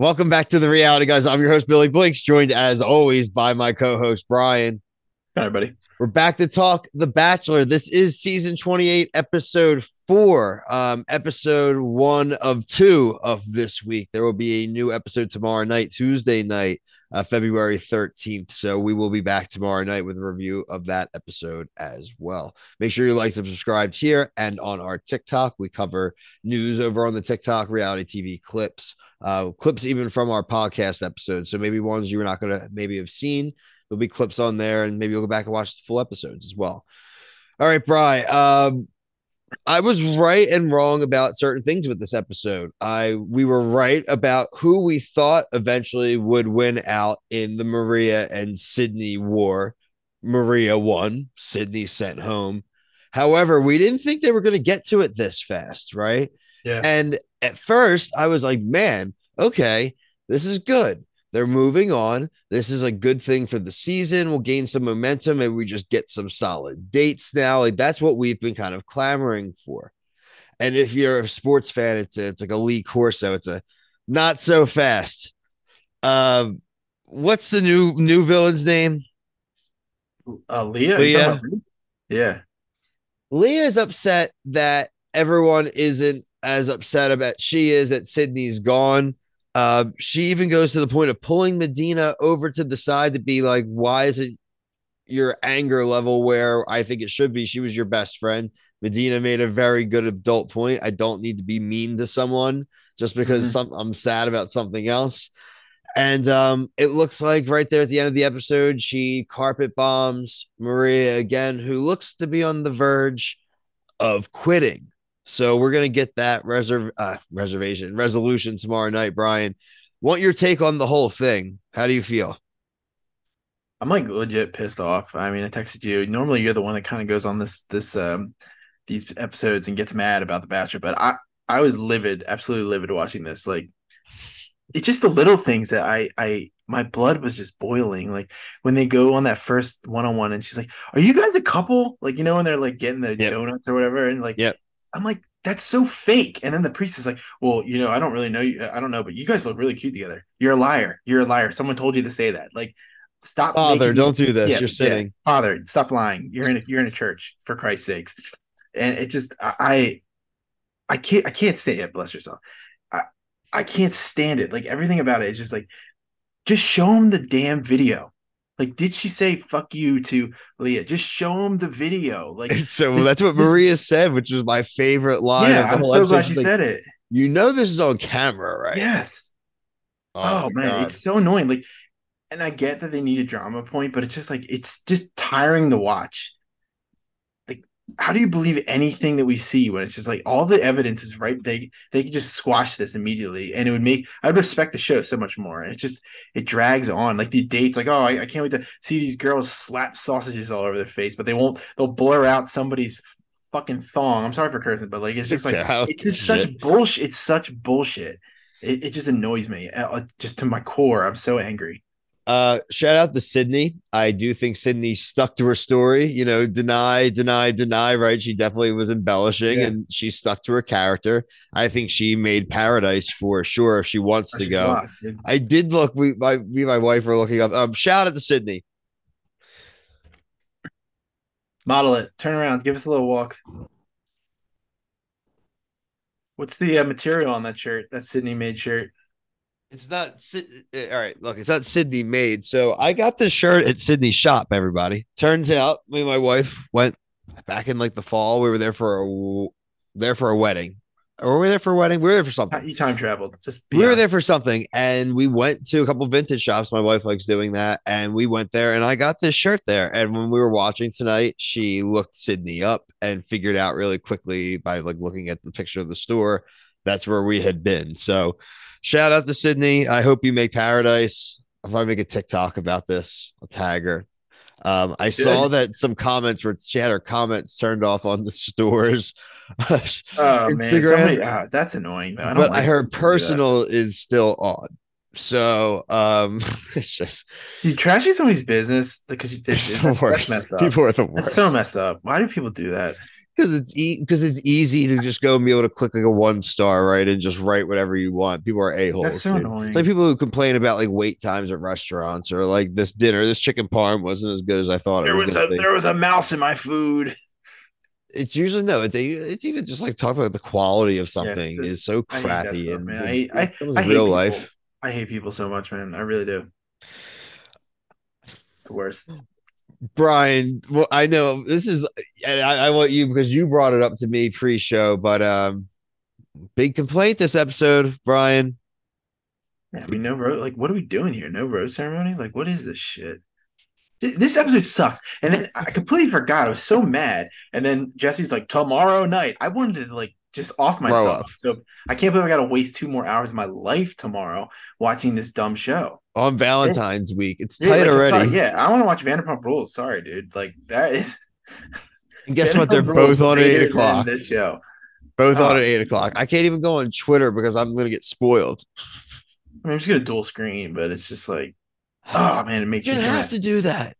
Welcome back to the reality, guys. I'm your host, Billy Blinks, joined as always by my co host, Brian. Hi, everybody. We're back to talk The Bachelor. This is season 28, episode four, um, episode one of two of this week. There will be a new episode tomorrow night, Tuesday night, uh, February 13th. So we will be back tomorrow night with a review of that episode as well. Make sure you like and subscribe here and on our TikTok. We cover news over on the TikTok, reality TV clips, uh, clips even from our podcast episodes. So maybe ones you're not going to maybe have seen There'll be clips on there, and maybe you'll go back and watch the full episodes as well. All right, Bry. Um, I was right and wrong about certain things with this episode. I we were right about who we thought eventually would win out in the Maria and Sydney war. Maria won, Sydney sent home. However, we didn't think they were going to get to it this fast, right? Yeah. And at first, I was like, man, okay, this is good. They're moving on. This is a good thing for the season. We'll gain some momentum. and we just get some solid dates now. Like that's what we've been kind of clamoring for. And if you're a sports fan, it's a, it's like a Lee Corso. It's a not so fast. Um, what's the new new villain's name? Uh, Leah. Leah. Yeah. Leah is upset that everyone isn't as upset about she is that Sydney's gone. Um, she even goes to the point of pulling Madina over to the side to be like, why isn't your anger level where I think it should be? She was your best friend. Madina made a very good adult point. I don't need to be mean to someone just because mm-hmm. some, I'm sad about something else. And um, it looks like right there at the end of the episode, she carpet bombs Maria again, who looks to be on the verge of quitting. So we're gonna get that reserve uh, reservation resolution tomorrow night. Brian, want your take on the whole thing? How do you feel? I'm like legit pissed off. I mean, I texted you. Normally, you're the one that kind of goes on this this um these episodes and gets mad about the Bachelor, but I I was livid, absolutely livid watching this. Like, it's just the little things that I I my blood was just boiling. Like when they go on that first one on one, and she's like, "Are you guys a couple?" Like you know when they're like getting the yep. donuts or whatever, and like, yep. I'm like, that's so fake. And then the priest is like, well, you know, I don't really know you. I don't know, but you guys look really cute together. You're a liar. You're a liar. Someone told you to say that. Like, stop. Father, don't do this. Yeah, you're sitting. Yeah. Father, stop lying. You're in a, you're in a church for Christ's sakes. And it just, I, I can't, I can't say it. Bless yourself. I, I can't stand it. Like everything about it is just like, just show him the damn video. Like, did she say "fuck you" to Leah? Just show him the video. Like, so this, that's what this, Maria said, which was my favorite line. Yeah, I'm so episode. glad she like, said it. You know, this is on camera, right? Yes. Oh, oh man, God. it's so annoying. Like, and I get that they need a drama point, but it's just like it's just tiring to watch how do you believe anything that we see when it's just like all the evidence is right? They they could just squash this immediately and it would make i'd respect the show so much more. And it just it drags on. Like the dates like oh I, I, can't wait to see these girls slap sausages all over their face but they won't they'll blur out somebody's fucking thong. I'm sorry for cursing but like it's just like it's just such bullshit it's such bullshit. It, it just annoys me uh, just to my core. I'm so angry uh, shout out to Sydney. I do think Sydney stuck to her story. You know, deny, deny, deny. Right? She definitely was embellishing, yeah. and she stuck to her character. I think she made paradise for sure if she wants to go. I did look. We, my, me, and my wife were looking up. Um, shout out to Sydney. Model it. Turn around. Give us a little walk. What's the uh, material on that shirt? That Sydney made shirt. It's not eh, all right. Look, it's not Sydney made. So I got this shirt at Sydney's shop. Everybody turns out me and my wife went back in like the fall. We were there for a there for a wedding. Or were we there for a wedding? We were there for something. You time traveled. Just we honest. were there for something, and we went to a couple vintage shops. My wife likes doing that, and we went there, and I got this shirt there. And when we were watching tonight, she looked Sydney up and figured out really quickly by like looking at the picture of the store that's where we had been. So shout out to Sydney. I hope you make paradise. If I make a TikTok about this, I'll tag her. Um, I Good. saw that some comments were she had her comments turned off on the stores. oh Instagram. man, Somebody, uh, that's annoying. I but like her personal is still on. So um it's just you trashing somebody's business because you did the worst. Messed up. People are the worst. That's so messed up. Why do people do that? Because it's because e- it's easy to just go and be able to click like a one star, right, and just write whatever you want. People are a holes. That's so annoying. It's like people who complain about like wait times at restaurants or like this dinner, this chicken parm wasn't as good as I thought. There was, was a be. there was a mouse in my food. It's usually no. They it's even just like talk about the quality of something yeah, this, is so crappy I and man. I I, I, real life. I hate people so much, man. I really do. The worst. Brian, well, I know this is, I, I want you because you brought it up to me pre-show, but um, big complaint this episode, Brian. Yeah, I mean, no rose. Like, what are we doing here? No rose ceremony. Like, what is this shit? This episode sucks. And then I completely forgot. I was so mad. And then Jesse's like, tomorrow night. I wanted to like just off myself. So I can't believe I got to waste two more hours of my life tomorrow watching this dumb show on Valentine's yeah. week. It's tight like, already. yeah, I want to watch Vanderpump Rules. Sorry, dude. Like that is. And guess what? They're both on at eight o'clock. This show. Both oh. on at eight o'clock. I can't even go on Twitter because I'm going to get spoiled. I mean, I'm just going to dual screen, but it's just like, oh man, it makes you. shouldn't have to do that.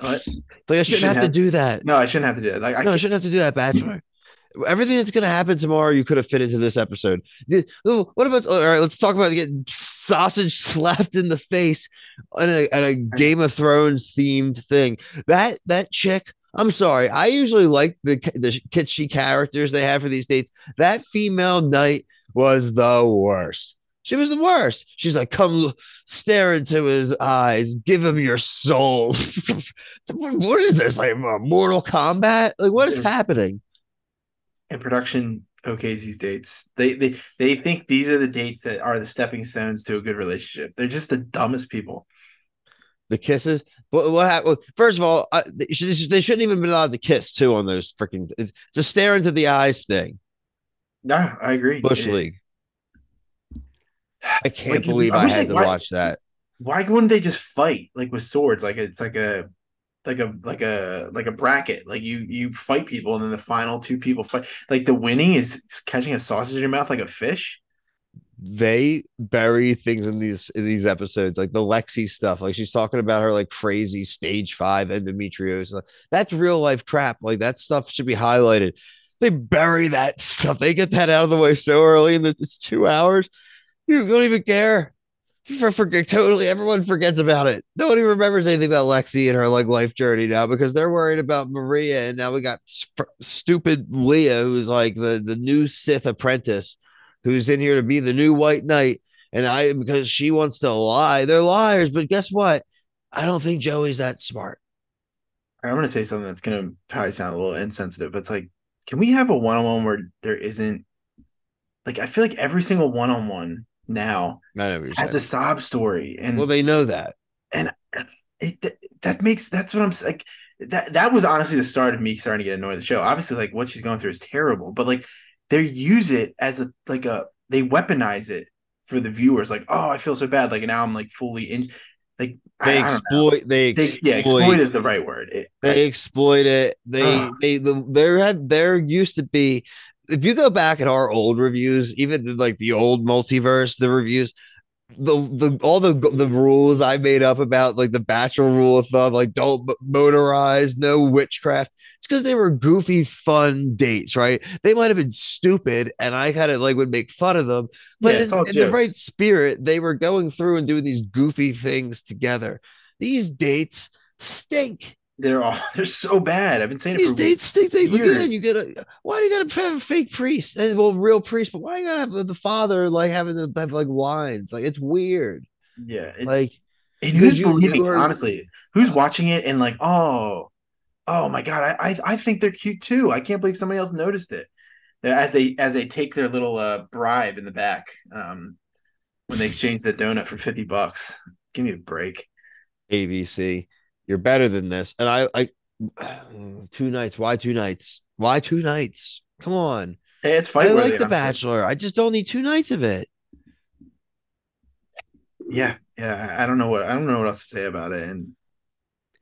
What? It's like I shouldn't, shouldn't have, have, to do that. No, I shouldn't have to do that. Like, I no, I shouldn't have to do that, Bachelor everything that's going to happen tomorrow you could have fit into this episode what about all right let's talk about getting sausage slapped in the face on a, a game of thrones themed thing that that chick i'm sorry i usually like the the kitschy characters they have for these dates that female knight was the worst she was the worst. She's like, come stare into his eyes, give him your soul. what is this? Like Mortal Kombat? Like, what is happening? And production okays these dates. They they they think these are the dates that are the stepping stones to a good relationship. They're just the dumbest people. The kisses. What, what happened? First of all, I, they, should, they shouldn't even be allowed to kiss too on those freaking. Just stare into the eyes thing. Yeah, I agree. Bush it, League. I can't like, believe I, I had to why, watch that. Why wouldn't they just fight like with swords? Like it's like a like a like a like a bracket. Like you you fight people, and then the final two people fight. Like the winning is catching a sausage in your mouth like a fish. They bury things in these in these episodes, like the Lexi stuff. Like she's talking about her like crazy stage five endometriosis. That's real life crap. Like that stuff should be highlighted. They bury that stuff. They get that out of the way so early, and it's two hours. You don't even care for, for totally everyone forgets about it. Nobody remembers anything about Lexi and her like life journey now because they're worried about Maria, and now we got sp- stupid Leah, who's like the the new Sith apprentice, who's in here to be the new White Knight, and I because she wants to lie. They're liars, but guess what? I don't think Joey's that smart. I'm gonna say something that's gonna probably sound a little insensitive, but it's like, can we have a one on one where there isn't like I feel like every single one on one now as a sob story. And well they know that. and it, that makes that's what i'm like that that was honestly the start of me starting to get annoyed with the show. Obviously like what she's going through is terrible but like they use it as a like a they weaponize it for the viewers. Like oh i feel so bad. Like now i'm like fully in like they I, exploit I they, exploit, they, yeah exploit is the right word. It, they exploit it. They uh, they the, there had there used to be if you go back at our old reviews, even like the old multiverse, the reviews, the the all the the rules I made up about like the bachelor rule of thumb, like don't motorize, no witchcraft. It's because they were goofy, fun dates, right? They might have been stupid, and I kind of like would make fun of them, but yeah, in, in the right spirit, they were going through and doing these goofy things together. These dates stink. They're all they're so bad. I've been saying These it for dates stink. They look good. You get a why do you gotta have a fake priest? And, well, real priest, but why you gotta have the father like having to have like lines? Like it's weird. Yeah, it's, like and who's you, believing you are, honestly? Who's watching it and like, oh, oh my god, I, I I think they're cute too. I can't believe somebody else noticed it. As they as they take their little uh, bribe in the back, um, when they exchange the donut for fifty bucks. Give me a break. ABC. You're better than this. And I like two nights. Why two nights? Why two nights? Come on. Hey, it's fine. I like The Bachelor. I just don't need two nights of it. Yeah, yeah. I don't know what I don't know what else to say about it. And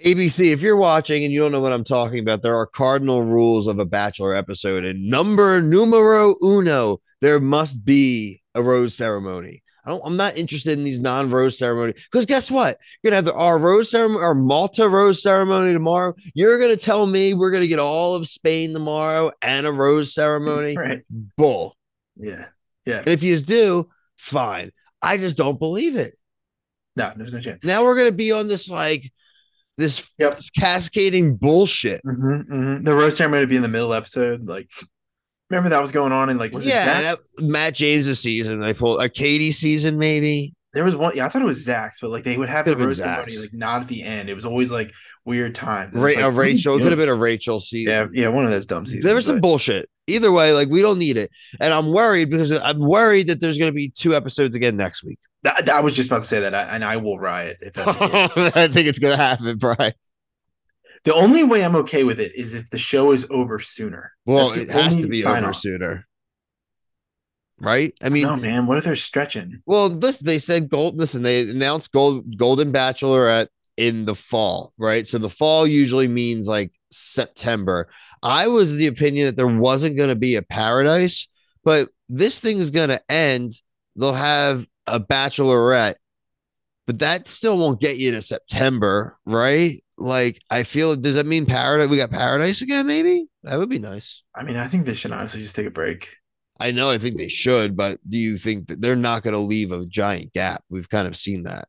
ABC, if you're watching and you don't know what I'm talking about, there are cardinal rules of a Bachelor episode. And number numero uno, there must be a rose ceremony. I don't, I'm not interested in these non-rose ceremony because guess what? You're gonna have the, our rose ceremony, our Malta rose ceremony tomorrow. You're gonna tell me we're gonna get all of Spain tomorrow and a rose ceremony? Right. Bull. Yeah. Yeah. And if you do, fine. I just don't believe it. No, there's no chance. Now we're gonna be on this like this, Yep. cascading bullshit. Mhm, mhm. The rose ceremony would be in the middle episode. Like, remember that was going on in like was it yeah, Zach? that, Matt James' season. They pulled a Katie season, maybe. There was one. Yeah, I thought it was Zach's, but like they would have Could've the rose ceremony like not at the end. It was always like weird time. Ra- uh, a Rachel it could have been a Rachel season. Yeah, yeah, one of those dumb seasons. there was some bullshit. Either way, like we don't need it, and I'm worried because I'm worried that there's going to be two episodes again next week. I was just about to say that, I, and I will riot if that's. I think it's going to happen, Brian. The only way I'm okay with it is if the show is over sooner. Well, it has to be over off. sooner, right? I mean, no, man, what if they're stretching? Well, listen, they said gold. Listen, they announced gold Golden Bachelorette in the fall, right? So the fall usually means like September. I was the opinion that there wasn't going to be a paradise, but this thing is going to end. They'll have a bachelorette, but that still won't get you to September, right? Like, I feel does that mean paradise? We got paradise again, maybe? That would be nice. I mean, I think they should honestly just take a break. I know I think they should, but do you think that they're not going to leave a giant gap? We've kind of seen that.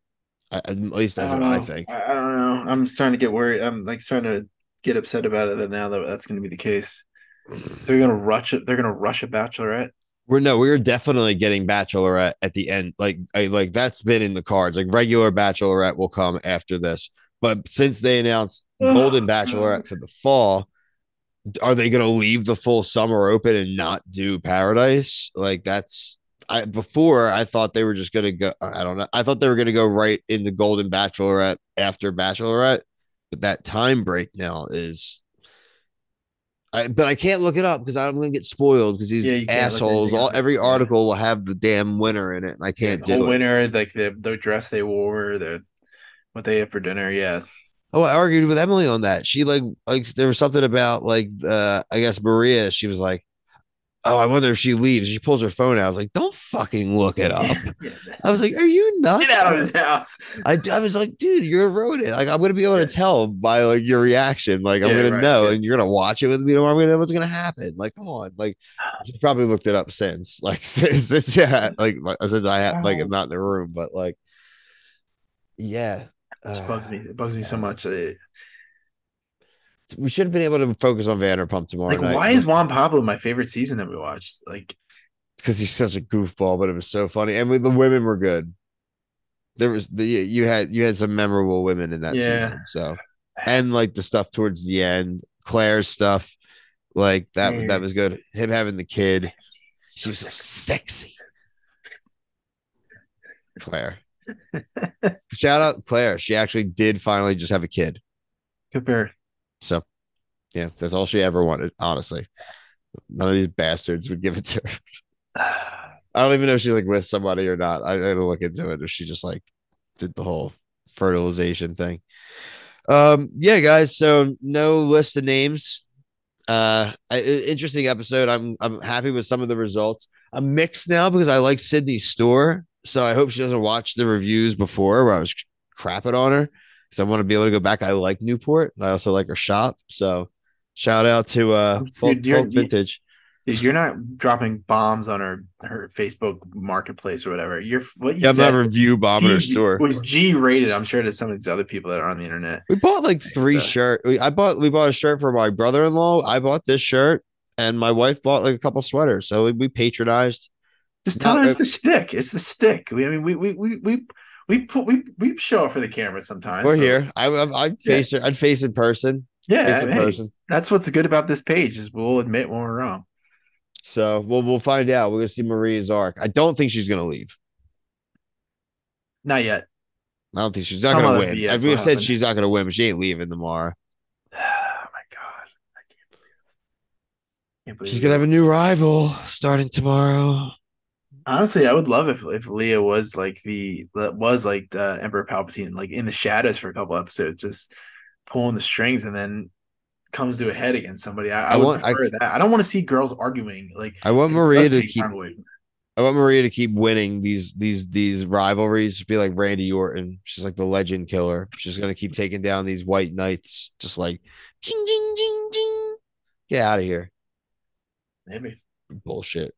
I, at least that's what don't I think. I, I don't know. I'm starting to get worried. I'm like starting to get upset about it that now that that's going to be the case. Mm. They're going to rush it. They're going to rush a bachelorette. We're no, we're definitely getting Bachelorette at the end. Like, I like that's been in the cards. Like regular Bachelorette will come after this, but since they announced Golden Bachelorette for the fall, are they going to leave the full summer open and not do Paradise? Like that's I before I thought they were just going to go. I don't know. I thought they were going to go right into Golden Bachelorette after Bachelorette, but that time break now is. I, but I can't look it up because I'm going to get spoiled because these Yeah, you can't look assholes. All every article will have the damn winner in it, and I can't the whole do it. winter, like the the dress they wore, the what they had for dinner. Yeah, Oh, I argued with Emily on that. She like like there was something about like uh I guess Maria. She was like, "Oh, I wonder if she leaves." She pulls her phone out. I was like, "Don't fucking look it up." I was like, "Are you nuts?" Get out of the house. I, I was like, dude, you're a rodent. Like, I'm gonna be able to tell by like your reaction. Like, I'm Yeah, gonna right, know, yeah. and you're gonna watch it with me. Tomorrow. I'm gonna know what's gonna happen. Like, come on. Like, she's probably looked it up since. Like, since, since yeah, like since I have like I'm not in the room, but like, yeah. It Uh, bugs me. It bugs me so much. Uh, we should have been able to focus on Vanderpump tomorrow Like, night. why is Juan Pablo my favorite season that we watched? Like, because he's such a goofball, but it was so funny, and with the women were good. There was the you had you had some memorable women in that Yeah. season, so and like the stuff towards the end, Clare's stuff, like that Yeah. that was good. Him having the kid, sexy. she was so sexy. sexy. Claire, shout out Clare. She actually did finally just have a kid. Compare. So, yeah, that's all she ever wanted. Honestly, none of these bastards would give it to her. I don't even know if she's like with somebody or not. I, I had to look into it, or she just like did the whole fertilization thing. Um, yeah, guys. So no list of names. Uh, interesting episode. I'm I'm happy with some of the results. I'm mixed now because I like Sydney's store, so I hope she doesn't watch the reviews before where I was crapping on her because I want to be able to go back. I like Newport. I also like her shop. So shout out to uh Folk, Folk Vintage. Dude, you're not dropping bombs on her her Facebook marketplace or whatever. You're what you Yeah, I'm said not review bombing her store. was G rated. I'm sure to some of these other people that are on the internet. We bought like three So- shirt. we- I bought we bought a shirt for my brother-in-law. I bought this shirt, and my wife bought like a couple sweaters. So we, we patronized. Just tell No, her it's it- the stick. It's the stick. We, I mean, we we we we we put we we show up for the camera sometimes. We're but- here. I I I'd face it. I'd face in person. Yeah, Face in hey, person. that's what's good about this page is we'll admit when we're wrong. So we'll we'll find out. We're gonna see Maria's arc. I don't think she's gonna leave. Not yet. I don't think she's not Some gonna win. As we have said, she's not gonna win, but she ain't leaving tomorrow. Oh my god, I can't believe. It. Can't believe She's gonna have a new rival starting tomorrow. Honestly, I would love if if Leah was like the was like the Emperor Palpatine, like in the shadows for a couple episodes, just pulling the strings, and then comes to a head against somebody. I, I, I would want- I- that. I don't want to see girls arguing. Like I want Maria to keep. I want Maria to keep winning these these these rivalries. Just be like Randy Orton. She's like the legend killer. She's gonna keep taking down these white knights, just like jing jing jing jing. Get out of here. Maybe bullshit.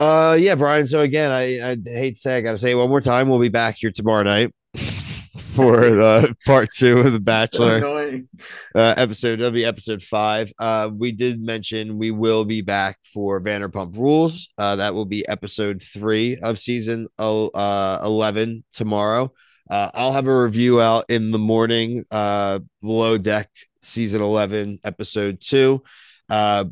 Uh, yeah, Brian. So again, I I hate to say, I gotta say one more time. We'll be back here tomorrow night for the part two of The Bachelor uh, episode. That'll be episode five. Uh, we did mention we will be back for Vanderpump Rules. Uh, that will be episode three of season uh, 11 tomorrow. Uh, I'll have a review out in the morning. Uh, Below Deck season 11, episode two. Uh,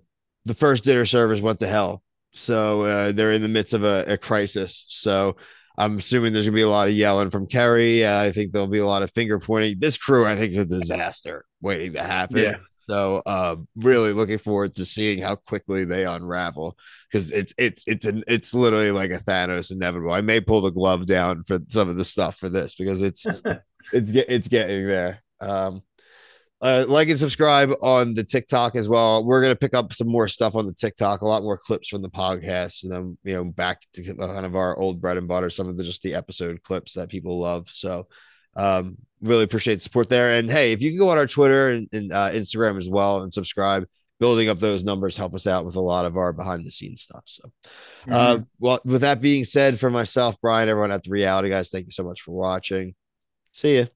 the first dinner service went to hell. So uh, they're in the midst of a, a crisis. So I'm assuming there's gonna be a lot of yelling from Kerry. Uh, I think there'll be a lot of finger pointing. This crew, I think, is a disaster waiting to happen. Yeah. So, uh, really looking forward to seeing how quickly they unravel because it's it's it's an it's literally like a Thanos inevitable. I may pull the glove down for some of the stuff for this because it's it's it's getting there. Um, uh, like and subscribe on the TikTok as well. We're gonna pick up some more stuff on the TikTok, a lot more clips from the podcast, and then you know back to kind of our old bread and butter, some of the just the episode clips that people love. So um, really appreciate the support there. And hey, if you can go on our Twitter and, and uh, Instagram as well and subscribe, building up those numbers help us out with a lot of our behind the scenes stuff. So, uh, mm-hmm. well, with that being said, for myself, Brian, everyone at the reality guys, thank you so much for watching. See you.